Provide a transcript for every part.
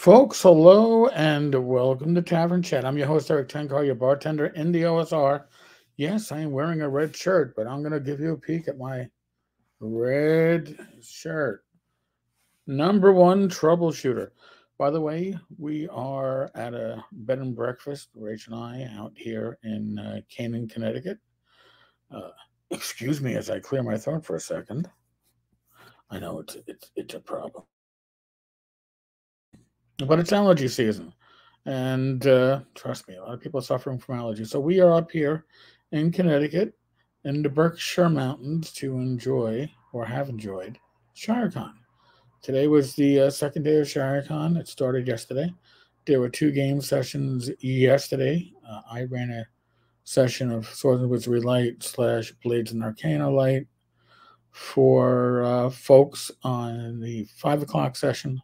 Folks, hello and welcome to Tavern Chat. I'm your host, Erik Tenkar, your bartender in the OSR. Yes, I am wearing a red shirt, but I'm going to give you a peek at my red shirt. Number one troubleshooter. By the way, we are at a bed and breakfast, Rach and I, out here in uh, Canaan, Connecticut. Uh, excuse me as I clear my throat for a second. I know it's it's it's a problem but it's allergy season. And uh, trust me, a lot of people are suffering from allergies. So we are up here in Connecticut in the Berkshire Mountains to enjoy or have enjoyed ShireCon. Today was the uh, second day of ShireCon. It started yesterday. There were two game sessions yesterday. Uh, I ran a session of Swords and Wizardry Light slash Blades and Arcana Light for uh, folks on the five o'clock session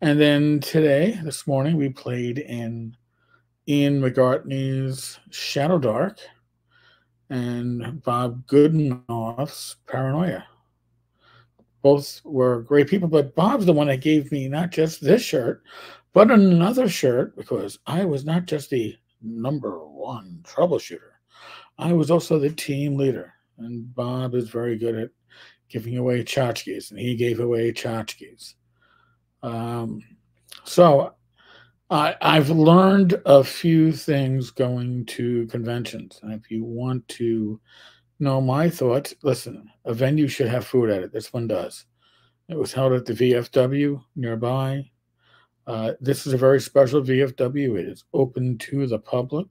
and then today, this morning, we played in Ian McGartney's Shadowdark and Bob Goodenoff's Paranoia. Both were great people, but Bob's the one that gave me not just this shirt, but another shirt because I was not just the number one troubleshooter, I was also the team leader. And Bob is very good at giving away tchotchkes, and he gave away tchotchkes. Um, so I, I've learned a few things going to conventions. And if you want to know my thoughts, listen, a venue should have food at it. This one does. It was held at the VFW nearby. Uh, this is a very special VFW. It is open to the public.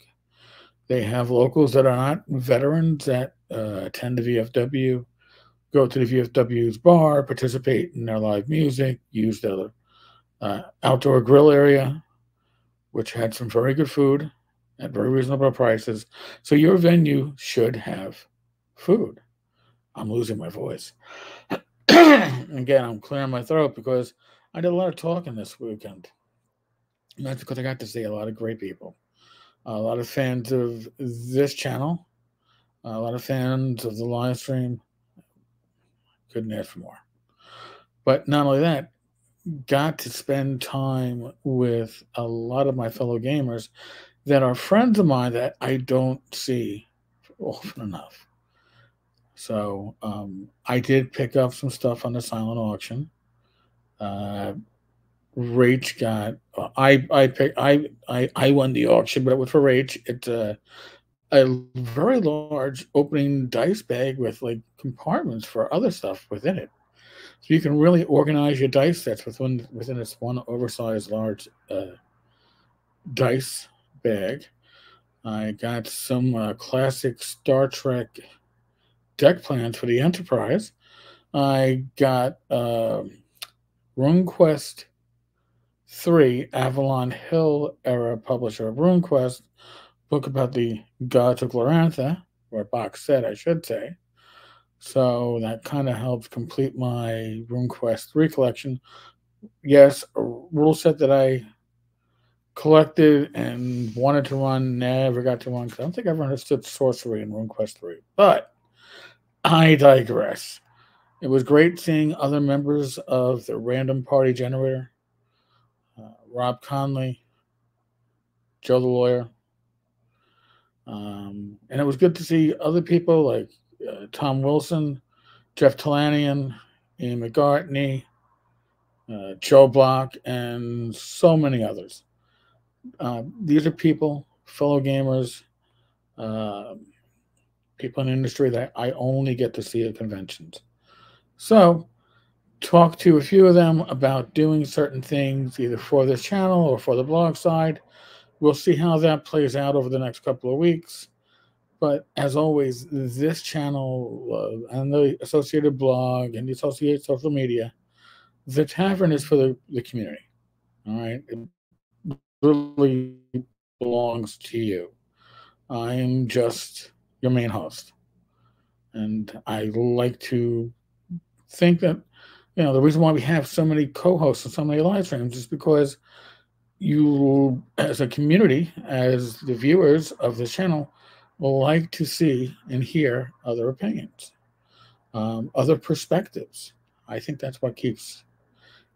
They have locals that are not veterans that uh, attend the VFW, go to the VFW's bar, participate in their live music, use their uh, outdoor grill area, which had some very good food at very reasonable prices. So your venue should have food. I'm losing my voice. Again, I'm clearing my throat because I did a lot of talking this weekend. And that's because I got to see a lot of great people. A lot of fans of this channel, a lot of fans of the live stream. Couldn't ask for more. But not only that, got to spend time with a lot of my fellow gamers that are friends of mine that I don't see often enough. So um, I did pick up some stuff on the silent auction. Uh, Rach got uh, I I pick I, I I won the auction, but it was for Rach. It's a a very large opening dice bag with like compartments for other stuff within it. So you can really organize your dice sets within within this one oversized large uh, dice bag. I got some uh, classic Star Trek deck plans for the Enterprise. I got uh, RuneQuest 3, Avalon Hill era publisher of RuneQuest, book about the gods of Glorantha, or box set, I should say. So that kind of helps complete my RuneQuest 3 collection. Yes, a rule set that I collected and wanted to run, never got to run because I don't think I ever understood sorcery in RuneQuest 3. But I digress. It was great seeing other members of the Random Party Generator, uh, Rob Conley, Joe the Lawyer. Um, and it was good to see other people like uh, Tom Wilson, Jeff Talanian, Ian McGartney, uh, Joe Bloch, and so many others. Uh, these are people, fellow gamers, uh, people in the industry that I only get to see at conventions. So, talk to a few of them about doing certain things either for this channel or for the blog side. We'll see how that plays out over the next couple of weeks. But as always, this channel uh, and the associated blog and the associated social media, the tavern is for the, the community. All right. It really belongs to you. I am just your main host. And I like to think that, you know, the reason why we have so many co hosts and so many live streams is because you, as a community, as the viewers of this channel, will like to see and hear other opinions, um, other perspectives. I think that's what keeps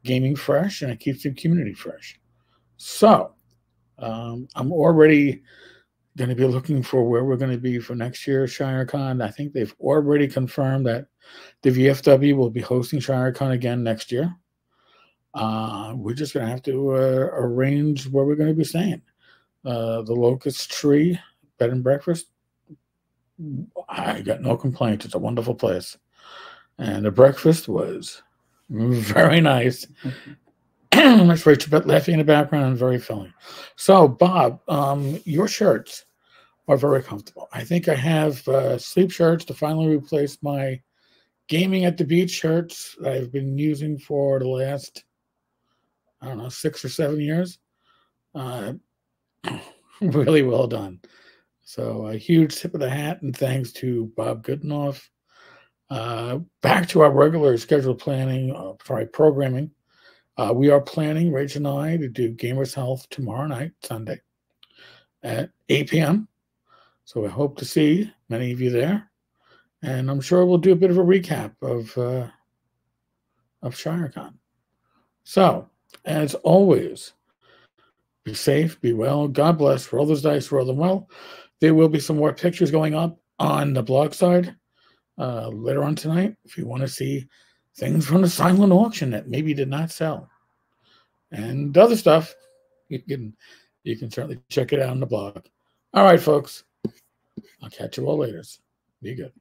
gaming fresh and it keeps the community fresh. So um, I'm already going to be looking for where we're going to be for next year, ShireCon. I think they've already confirmed that the VFW will be hosting ShireCon again next year. Uh, we're just going to have to uh, arrange where we're going to be staying. Uh, the Locust Tree Bed and Breakfast. I got no complaints. It's a wonderful place, and the breakfast was very nice. That's Rachel but laughing in the background and very filling. So, Bob, um, your shirts are very comfortable. I think I have uh, sleep shirts to finally replace my gaming at the beach shirts I've been using for the last, I don't know, six or seven years. Uh, really well done. So, a huge tip of the hat and thanks to Bob Goodenough. Uh, back to our regular scheduled planning, uh, sorry, programming. Uh, we are planning, Rachel and I, to do Gamers Health tomorrow night, Sunday, at 8 p.m. So I hope to see many of you there. And I'm sure we'll do a bit of a recap of uh, of ShireCon. So, as always, be safe, be well, God bless, roll those dice, roll them well. There will be some more pictures going up on the blog side uh, later on tonight if you want to see things from the silent auction that maybe did not sell. And other stuff you can you can certainly check it out on the blog. All right folks. I'll catch you all later. Be good